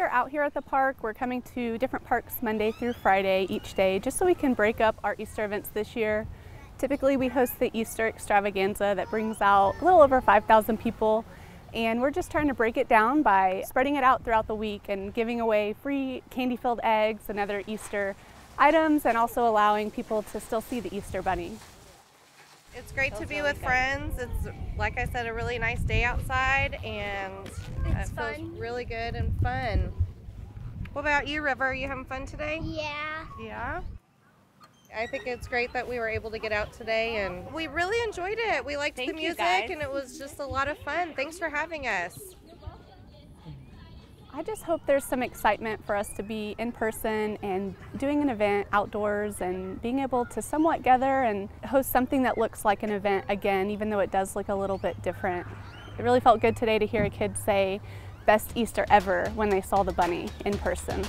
are out here at the park. We're coming to different parks Monday through Friday each day just so we can break up our Easter events this year. Typically we host the Easter extravaganza that brings out a little over 5,000 people and we're just trying to break it down by spreading it out throughout the week and giving away free candy-filled eggs and other Easter items and also allowing people to still see the Easter bunny. It's great to be really with good. friends. It's like I said, a really nice day outside, and It's it feels really good and fun. What about you, River? Are you having fun today? Yeah. Yeah. I think it's great that we were able to get out today, and we really enjoyed it. We liked Thank the music, and it was just a lot of fun. Thanks for having us. I just hope there's some excitement for us to be in person and doing an event outdoors and being able to somewhat gather and host something that looks like an event again, even though it does look a little bit different. It really felt good today to hear a kid say, best Easter ever when they saw the bunny in person.